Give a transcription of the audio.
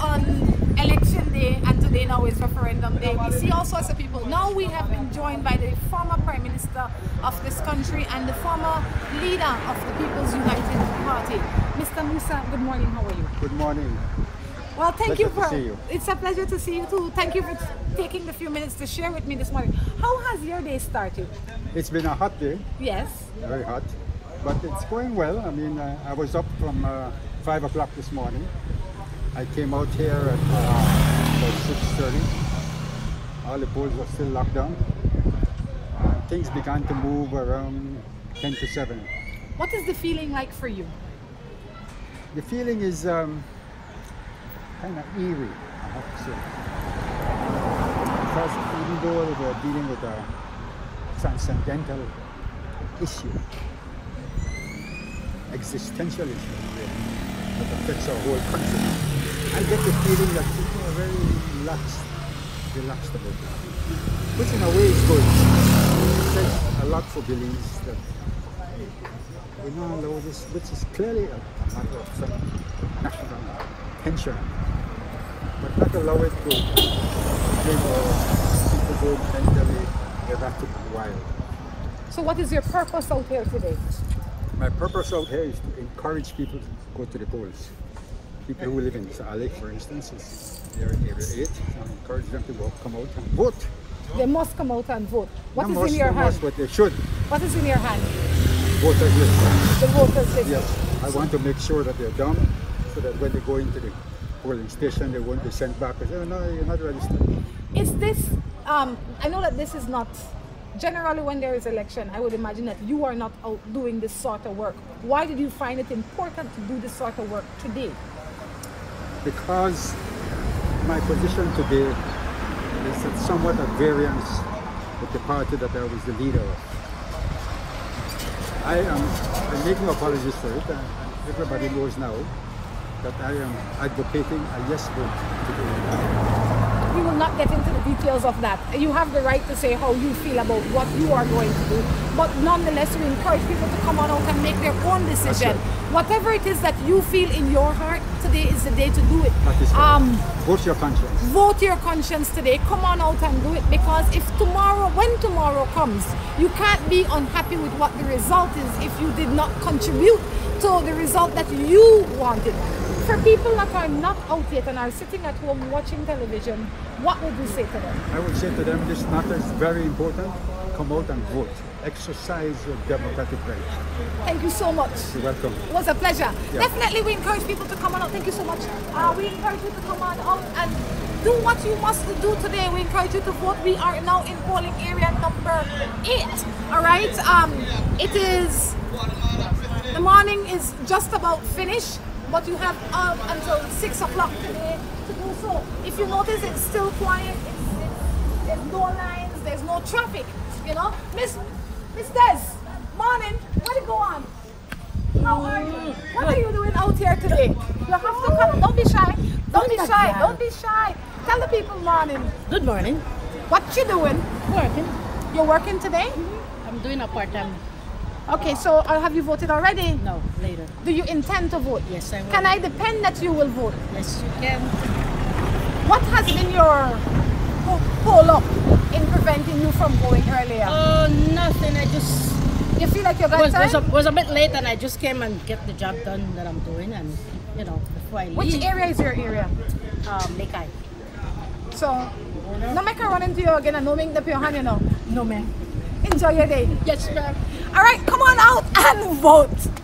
on election day and today now is referendum day. We see all sorts of people. Now we have been joined by the former Prime Minister of this country and the former leader of the People's United Party. Mr. Musa, good morning. How are you? Good morning. Well, thank Pleasure you for. you. It's a pleasure to see you too. Thank you for taking the few minutes to share with me this morning. How has your day started? It's been a hot day, Yes. very hot, but it's going well. I mean, uh, I was up from uh, 5 o'clock this morning. I came out here at uh, about 6.30. All the polls were still locked down. Uh, things began to move around 10 to 7. What is the feeling like for you? The feeling is um, kind of eerie, I have to say. Because even though we're dealing with a transcendental issue, existential issue really, that affects our whole country, I get the feeling that people are very relaxed, relaxed about it. Which in a way is good. It says a lot for Belize that we now allow this, which is clearly a, a matter of some national tension, but not allow it to make people go mentally erratic and wild. So, what is your purpose out here today? My purpose out here is to encourage people to go to the polls. People who live in Saalek, for instance, is they're in area 8, I encourage them to go, come out and vote. They must come out and vote. What Not is must, in your hand? must, but they should. What is in your hand? Voters list. The voters list. Yes, I want to make sure that they're done so that when they go into the polling station, they won't be sent back and say, oh, no, you're not registered. Is this? Um, I know that this is not. Generally, when there is election, I would imagine that you are not out doing this sort of work. Why did you find it important to do this sort of work today? Because my position today is somewhat at variance with the party that I was the leader of. I am I'm making apologies for it, and everybody knows now that I am advocating a yes vote today. We will not get into the details of that. You have the right to say how you feel about what you are going to do, but nonetheless, we encourage people to come on out and make their own decision. Whatever it is that you feel in your heart, today is the day to do it. That is Um. Vote your conscience. vote your conscience today. Come on out and do it because if tomorrow, when tomorrow comes, you can't be unhappy with what the result is if you did not contribute to the result that you wanted. For people that are not out yet and are sitting at home watching television, what would you say to them? I would say to them, this matter is very important. Come out and vote. Exercise your democratic right. Thank you so much. You're welcome. It was a pleasure. Yeah. Definitely, we encourage people to come on out. Thank you so much. Uh, we encourage you to come on out and do what you must do today. We encourage you to vote. We are now in polling area number eight. All right. Um, it is the morning is just about finished, but you have um, until six o'clock today to do so. If you notice, it's still quiet. It's, it's, there's no lines. There's no traffic. You know, Miss Miss Des. Morning. Where you go on? How are you? What are you doing out here today? You have to come. Don't be shy. Don't be shy. Don't be shy. Tell the people morning. Good morning. What you doing? Working. You're working today? I'm doing a part-time. Okay, so uh, have you voted already? No, later. Do you intend to vote? Yes, I will. Can I depend that you will vote? Yes, you can. What has been your pull up in preventing you from going earlier? Oh, nothing. I just you feel like you're got was, was, a, was a bit late and I just came and get the job done that I'm doing and, you know, before I leave. Which area is your area? Um, Lekai. So, no make a run into you again and no make the your hand, you know. No, ma'am. Enjoy your day. Yes, ma'am. All right, come on out and vote.